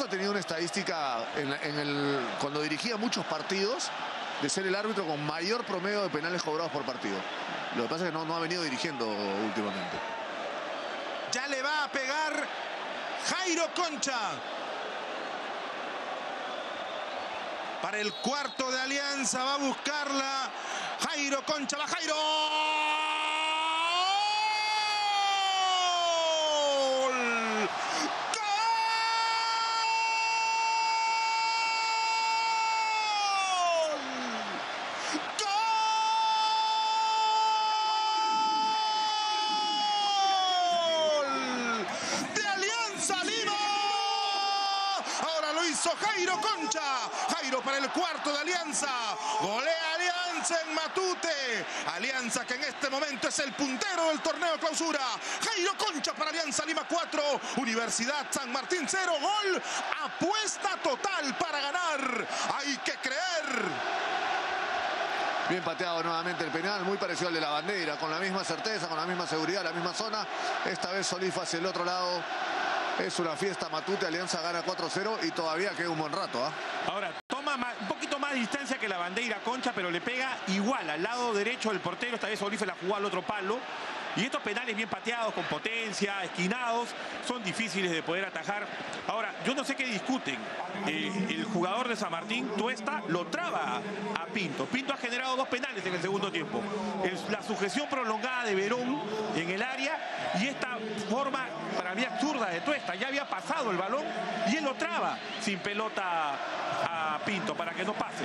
ha tenido una estadística en el, cuando dirigía muchos partidos de ser el árbitro con mayor promedio de penales cobrados por partido. Lo que pasa es que no, no ha venido dirigiendo últimamente. Ya le va a pegar Jairo Concha. Para el cuarto de Alianza va a buscarla. Jairo Concha, va Jairo. Jairo Concha. Jairo para el cuarto de Alianza. Golea Alianza en Matute. Alianza que en este momento es el puntero del torneo clausura. Jairo Concha para Alianza Lima 4. Universidad San Martín 0. Gol. Apuesta total para ganar. Hay que creer. Bien pateado nuevamente el penal, muy parecido al de la bandera, con la misma certeza, con la misma seguridad, la misma zona. Esta vez Solif hacia el otro lado. Es una fiesta Matute, Alianza gana 4-0 y todavía queda un buen rato. ¿ah? Ahora, toma un poquito más distancia que la bandera Concha, pero le pega igual al lado derecho del portero. Esta vez Olife la jugó al otro palo. Y estos penales bien pateados, con potencia, esquinados, son difíciles de poder atajar. Ahora, yo no sé qué discuten. Eh, el jugador de San Martín, Tuesta, lo traba a Pinto. Pinto ha generado dos penales en el segundo tiempo. la sujeción prolongada de Verón en el área y esta forma para mí absurda de Tuesta. Ya había pasado el balón y él lo traba sin pelota a Pinto para que no pase.